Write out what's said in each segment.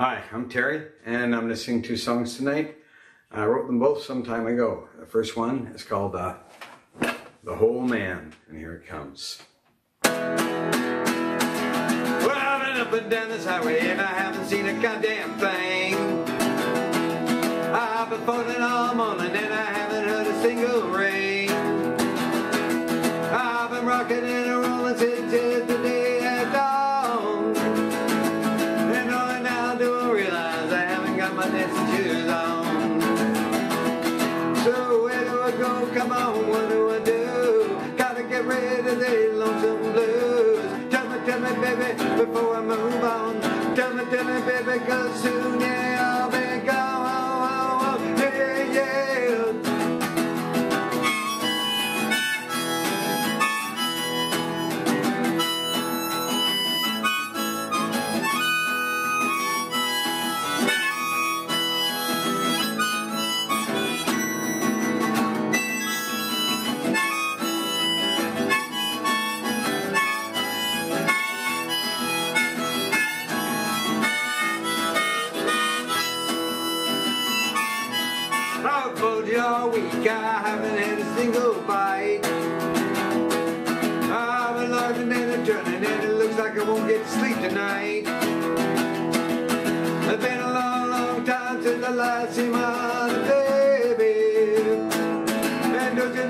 Hi, I'm Terry, and I'm going to sing two songs tonight. I wrote them both some time ago. The first one is called uh, The Whole Man, and here it comes. Well, I've been up and down this highway, and I haven't seen a goddamn thing. Come on, what do I do? Gotta get rid of these lonesome blues. Tell me, tell me, baby, before I move on. Tell me, tell me, baby, cause soon, yeah, I've told you all week I haven't had a single bite. Ah, I've been larging and a turning and it looks like I won't get to sleep tonight. It's been a long, long time since I last seen my baby. And don't you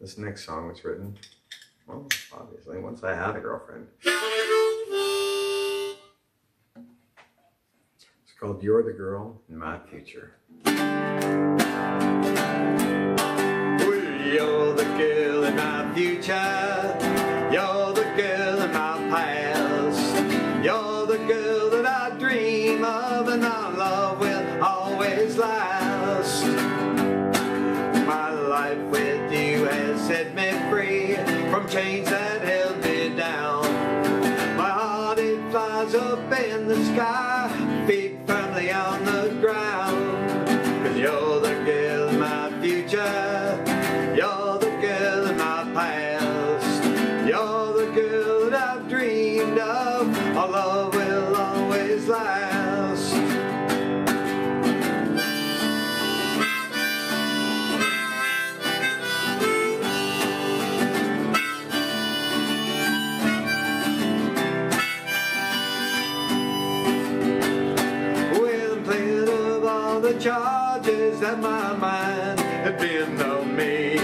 this next song was written, well, obviously, once I had a girlfriend. It's called You're the Girl in My Future. You're the girl in my future. It up in the sky, feet firmly on the ground. Charges that my mind had been on me.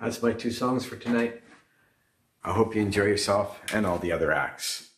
That's my two songs for tonight. I hope you enjoy yourself and all the other acts.